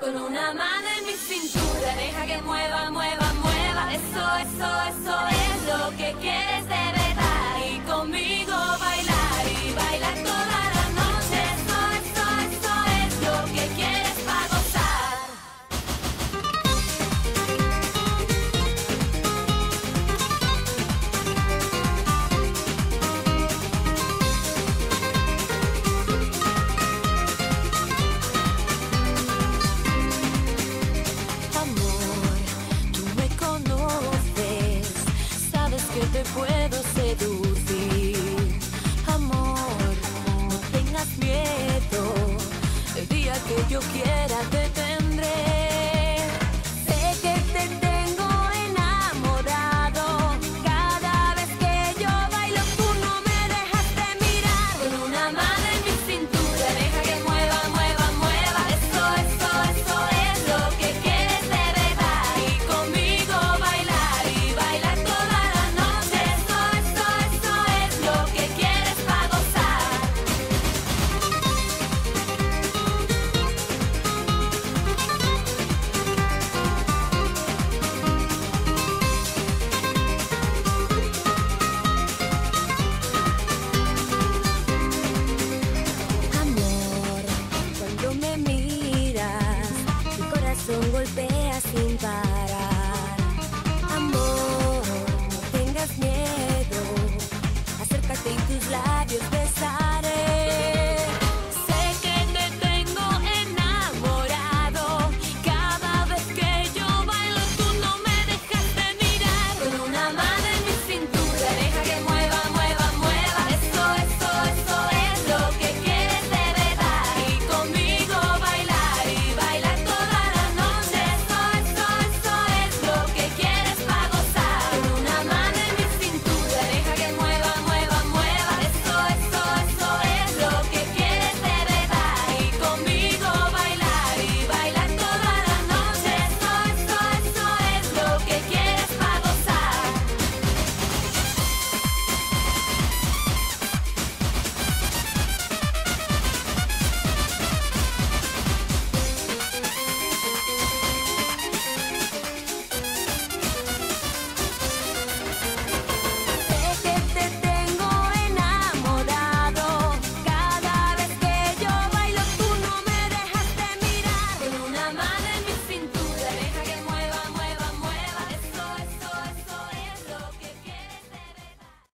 Con una mano en mi cintura, deja que mueva, mueva, mueva. Eso, eso, eso. que yo quiera te tendré. sin parar. Amor, no tengas miedo, acércate y tus labios